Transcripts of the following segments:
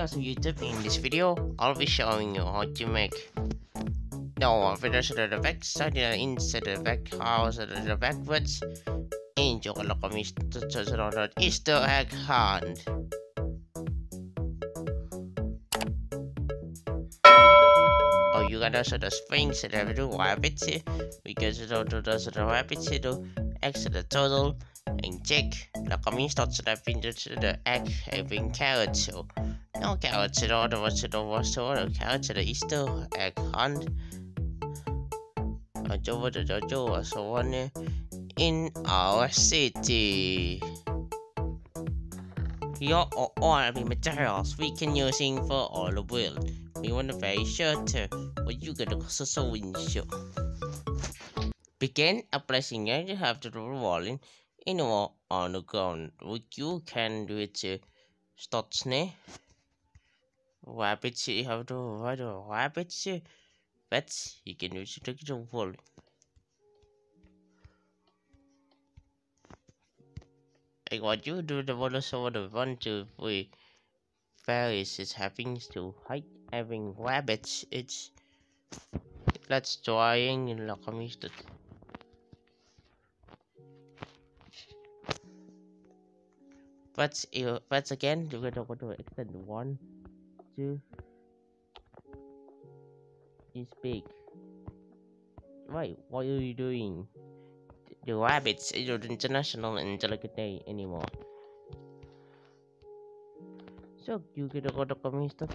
what's up YouTube? In this video, I'll be showing you how to make no videos to the back side inside the back house the backwards and juga lo kami tutorial Easter egg hunt. Oh, you got also the springs and the rabbits here because the the rabbits here to exit the total and check The miếng start sẽ pin to the egg having carrot so no carrots at all the what's it over so the carrots at the Easter egg hunt. Ở chỗ với chỗ chỗ ở one in our city. Here are all the materials we can using for all the world. We want to very sure to what you get a so win show begin a placing you have to do rolling on the ground. What you can do it uh, to start snare. Rabbits uh, you have to write a rabbits but you can use to get a wall. Like what you do the water so the one two three fairies is having to hide having rabbits it's let's trying in the community but you but again you're gonna go to extend one two. Is big right what are you doing? The rabbits is not international and day anymore. So you get to go to community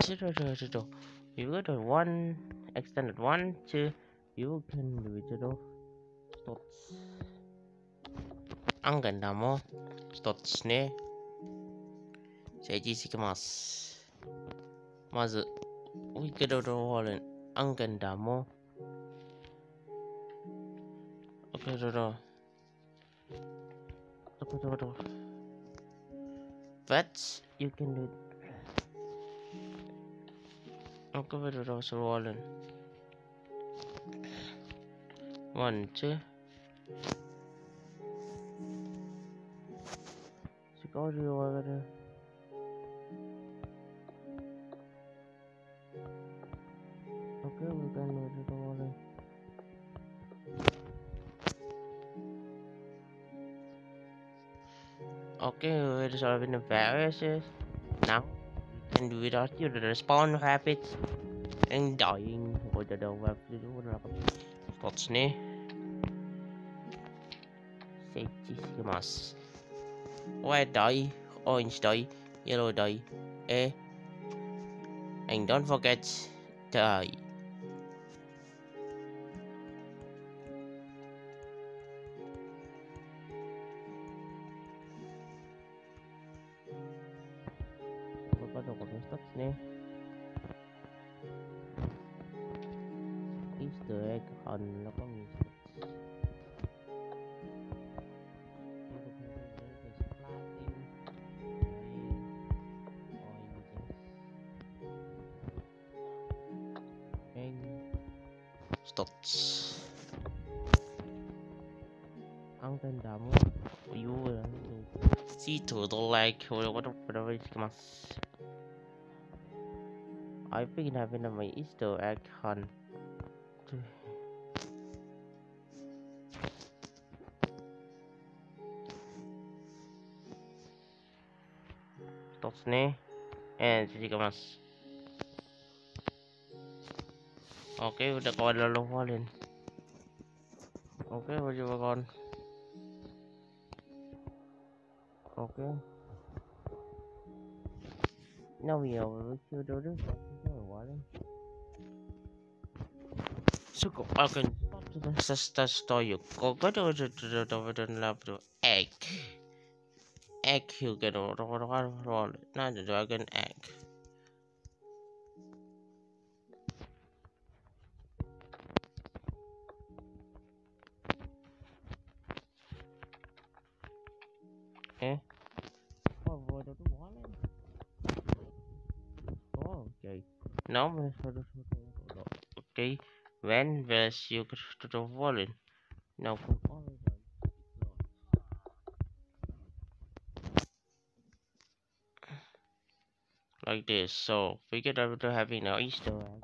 you go to one extended one two. You can do it stop アンガンダも一つね。じゃあ、1していきます。まず、ウィケドローレン、アンゲンダも、オケドロ、オケドロ、But you can do Oke, pada Rasul Wallen. One, two. Okay, we can move it over. Okay, we're resolving the viruses. Now, we can do without you the respawn habits and dying. What the hell have to do What's new? Safety schemas. Red dye, orange dye, yellow dye, eh? And don't forget, die. 네. Easter egg hunt nó có nhiều Stots ăn tên đám vui rồi see to the like whatever it comes I've been having my Easter egg hunt. Stop ne and jadi kemas. Oke, udah kawan lalu walin. Oke, baju kawan. Oke. Now we are with you, Suko akan sesta stoju koko do do do do do love do egg egg you get roll roll roll not the dragon egg now okay when was you to the wallet? Now like this. So we get over to having an Easter egg.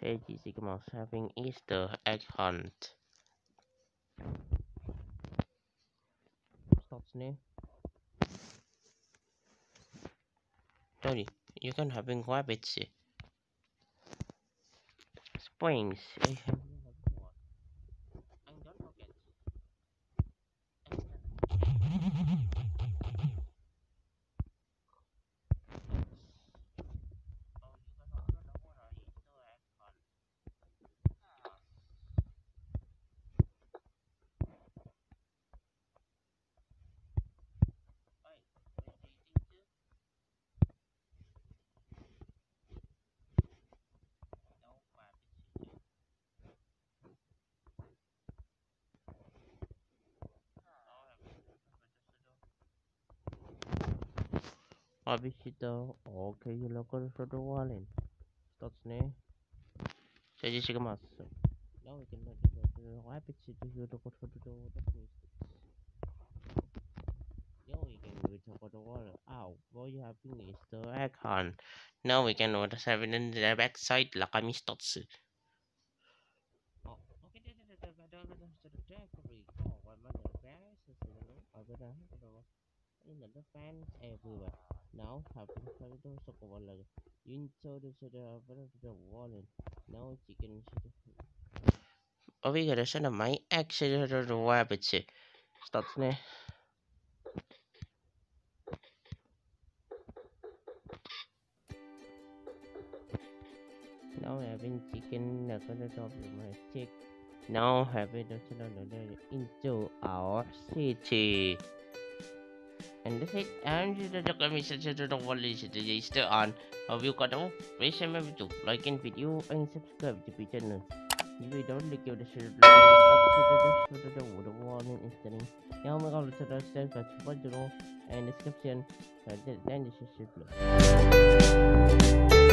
Say Mouse having Easter egg hunt. Stop new. Tony, you can having rabbits. Springs. I visit the okay you local photo wallet. That's ne. Saji shikimasu. Now we can do I visit the local photo wallet. Now we can do the photo wallet. Ow, you have finished the icon. Now we can do the seven in the backside lakami stotsu. in the fans everywhere. Now helping her to the wallet. Now chicken Oviga accelerator. Stop. Now having chicken another top my. Now having the into our city. And the hit and the commission center of wallet register on a view cut off. Please remember to like and video and subscribe to the channel. If you don't like your shirt, like the wood warning installing. Now my call to the stand for super zero and description. Then the shirt.